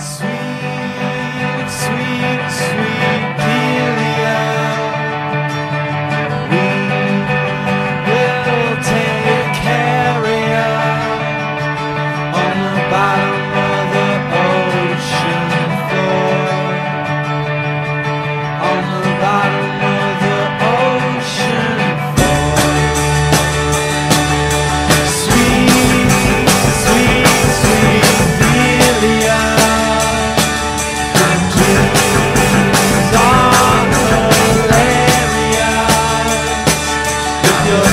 sweet.